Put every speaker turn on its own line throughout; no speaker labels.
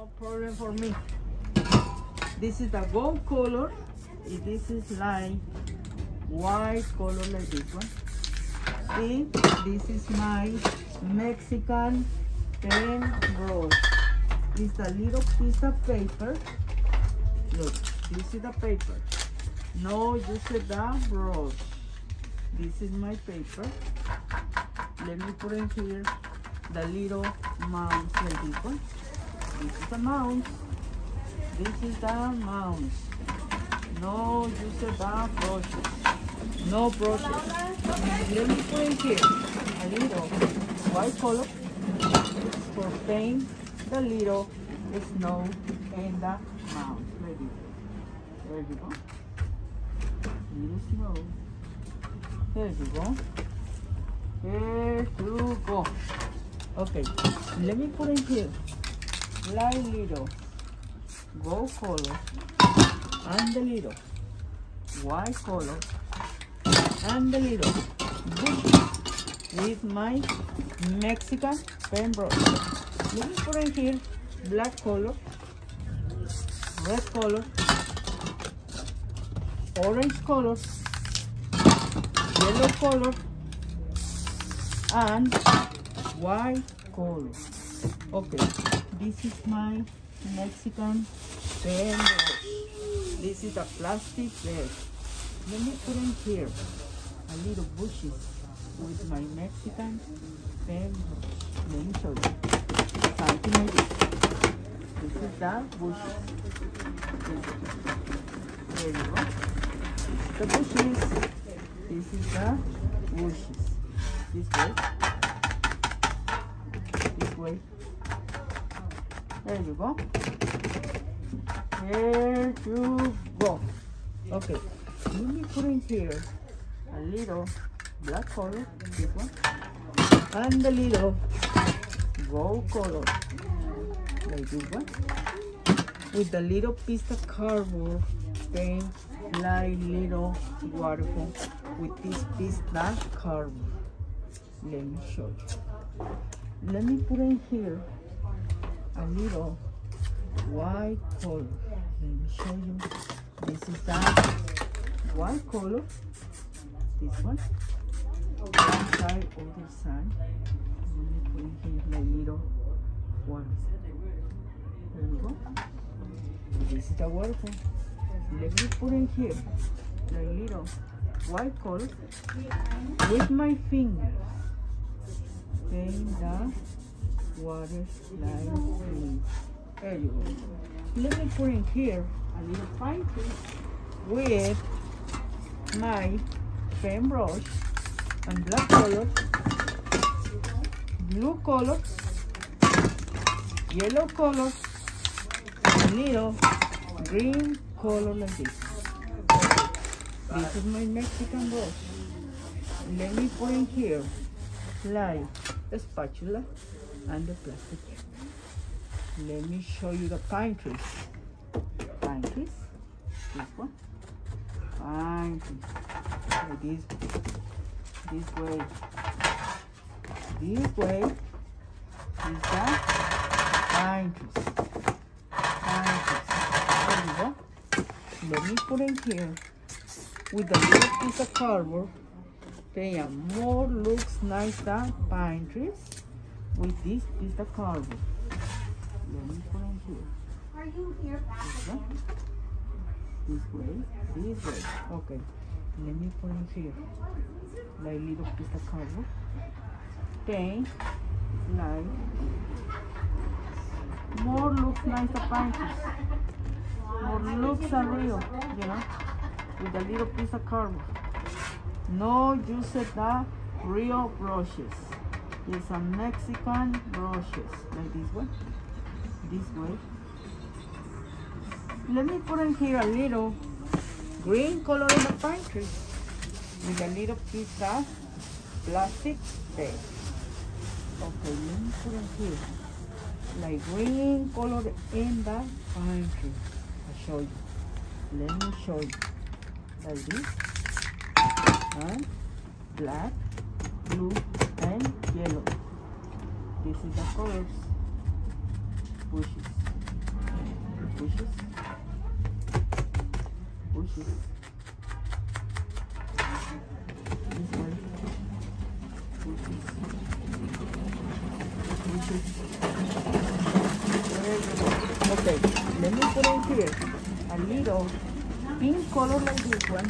No problem for me. This is the gold color. This is like white color like this one. See, this is my Mexican pen brush. It's a little piece of paper. Look, this is the paper. No, use the brush. This is my paper. Let me put in here the little mouse like this one. This is the mouse. This is the mouse. No use the brushes. No brushes. Let me put in here a little white color for paint the little snow in the mouse. This. There you go. Little snow. There you go. There you go. Okay, let me put in here light little gold color. And the little white color. And the little with my Mexican pen brush. Let me put in here black color, red color, orange color, yellow color, and white color. Okay, this is my Mexican pen. This is a plastic bag. Let me put in here a little bushes with my Mexican pen brush. Let me show you. Something like this. This is the bushes. There you go. The bushes. This is the bushes. This way. This way. There you go. There you go. Okay. Let me put in here a little black color, this one, and a little gold color, like this one, with a little piece of cardboard paint, like little waterfall, with this piece of cardboard. Let me show you. Let me put in here a little white color. Let me show you. This is that white color. This one. One side, other side. Let me put here my little one. There you go. This is the waterfall. Let me put in here the little white color with my fingers. Paint the water. There you go. Let me put in here a little fine with my pen brush and black color, blue color, yellow color, little green color like this. This is my Mexican brush. Let me put in here like a spatula and the plastic. Let me show you the pine trees. Pine trees. This one. Pine trees. Like this. This way. This way is the pine trees. Pine trees. There you go. Let me put in here with a little piece of cardboard. They are more looks nice than pine trees with this piece of cardboard. Let me put in here.
Are you here
Okay. This way, this way. Okay. Let me put in here. Like little piece of cardboard. Then, like more looks nice trees. More looks are real, you know, with a little piece of cardboard. No use the real brushes. It's some Mexican brushes, like this one, this way. Let me put in here a little green color in the pine tree with a little piece of plastic bag. Okay, let me put in here like green color in the pine tree. I'll show you. Let me show you. Like this. And black, blue, yellow. This is the colors. Bushes. bushes, bushes. This way, bushes, bushes. Okay, let me put in here a little pink color like this one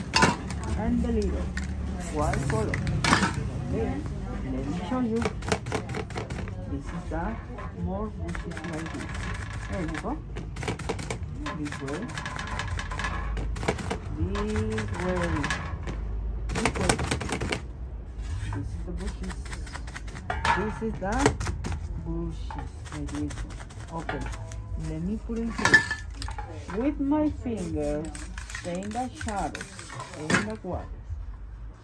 and the little white color. Then let me show you. This is the more bushes like this. There you go. This way. This way. This way. This is the bushes. This is the bushes like this. Okay. Let me put it here. With my fingers, stay in the shadows, in the water.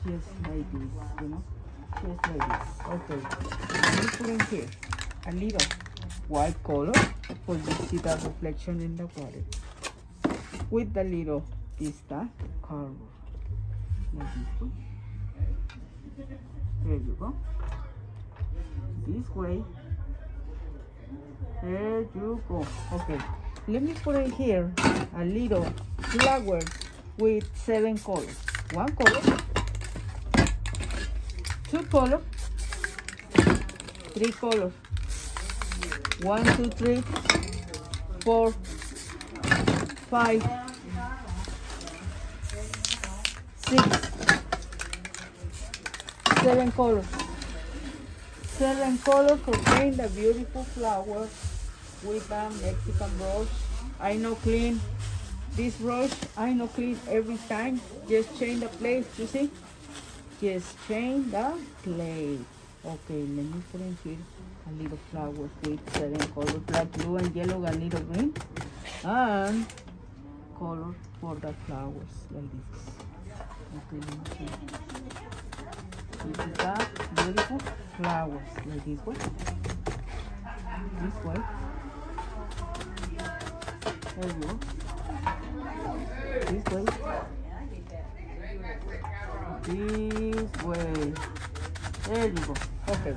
Just like this, you know? Like this. Okay. Let me put in here a little white color for you see the reflection in the water. With the little pista color. There you go. This way. There you go. Okay. Let me put in here a little flowers with seven colors. One color, two colors, three colors. One, two, three, four, five, six, seven colors. Seven colors for paint the beautiful flower with a Mexican brush. I know clean this brush. I know clean every time. Just change the place. You see? Just change the place. Okay, let me put in here a little flower with seven colors, black, blue, and yellow, and little green, and color for the flowers like this. Okay, let me see. This is the beautiful flowers like this way. This way. There you go. This way. This way. There you go. Okay.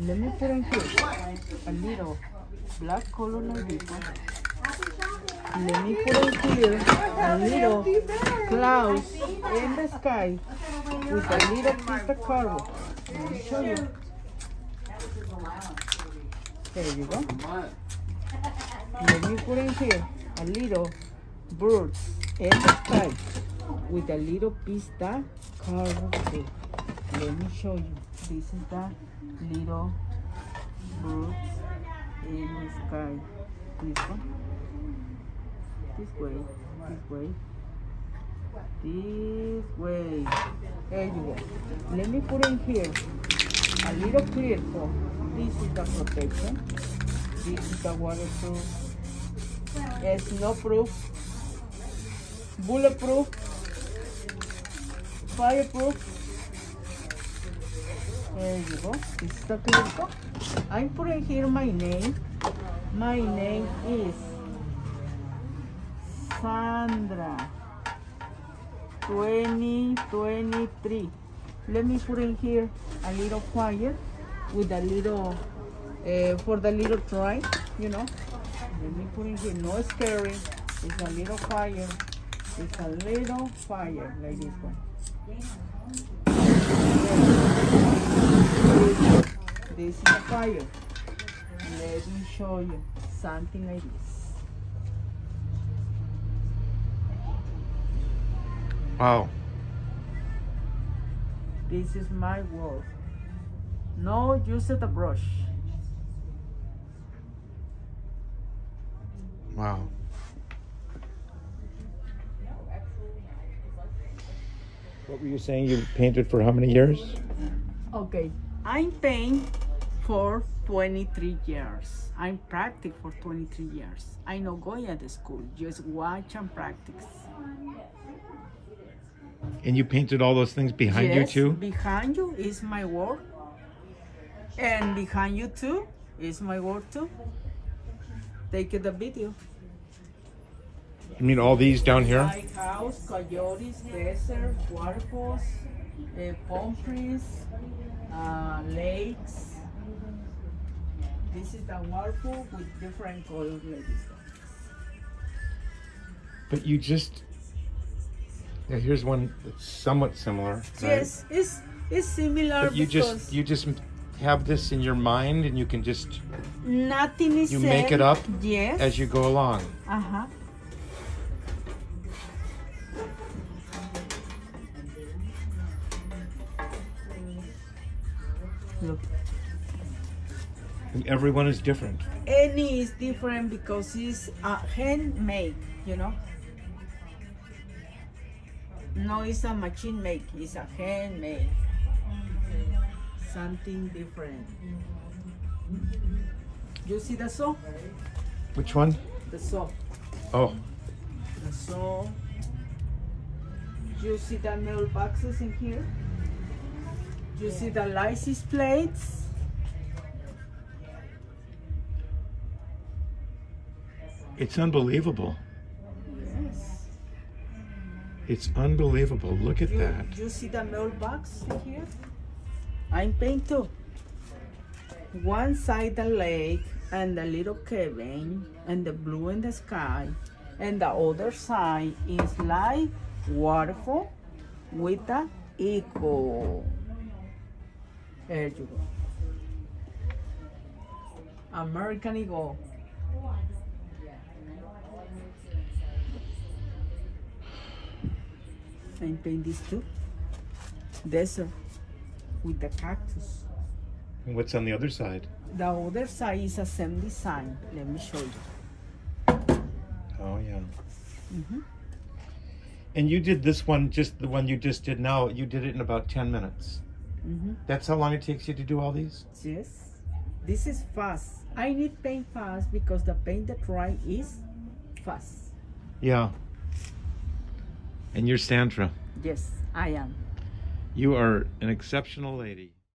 Let me put in here a little black color like. Let me put in here a little clouds in the sky with a little piece of. Let me show you. There you go. Let me put in here a little birds in the sky with a little pista Let me show you. This is the little birds in the sky. This one. This way. This way. This way. There you go. Let me put in here a little clear coat. This is the protection. This is the waterproof. Snowproof. Bulletproof. Fireproof. There you go. Is the clear. I'm putting here my name. My name is Sandra. 2023. Let me put in here a little fire with a little, uh, for the little try, you know. Let me put in here, no scary. It's a little fire. It's a little fire like this one. This is a fire. Let me show you something like this.
Wow.
This is my work. No use the brush.
Wow.
What were you saying? You painted for how many years?
Okay, I'm paying for 23 years. I'm practice for 23 years. I know going at the school, just watch and practice.
And you painted all those things behind
yes,
you too?
behind you is my work. And behind you too is my work too. Take the video.
You mean all these down here?
Like coyotes, desert, waterfalls, uh, palm trees, uh, lakes. This is the waterfall with different colors like.
But you just. Yeah, here's one that's somewhat similar. right?
Yes, it's it's similar
But you just you just have this in your mind and you can just
nothing is
you
said.
make it up
Yes.
as you go along.
Uh Look,
And everyone is different.
any is different because it's a handmade, you know. No, it's a machine make. It's a handmade. Something different. You see the saw?
Which one?
The saw.
Oh,
The saw. You see the mailboxes in here? You see the lysis plates?
it's unbelievable.
Yes.
It's unbelievable. Look at
You,
that.
you see the mailbox here? I'm paint too. One side the lake and the little cabin and the blue in the sky and the other side is like waterfall with the eagle. There you go. American Eagle. I paint this too. Desert with the cactus.
And what's on the other side?
The other side is a same design. Let me show you.
Oh yeah.
Mhm.
And you did this one, just the one you just did now. You did it in about ten minutes.
Mhm.
That's how long it takes you to do all these.
Yes. This is fast. I need paint fast because the paint that dry is fast.
Yeah. And you're Sandra.
Yes, I am.
You are an exceptional lady.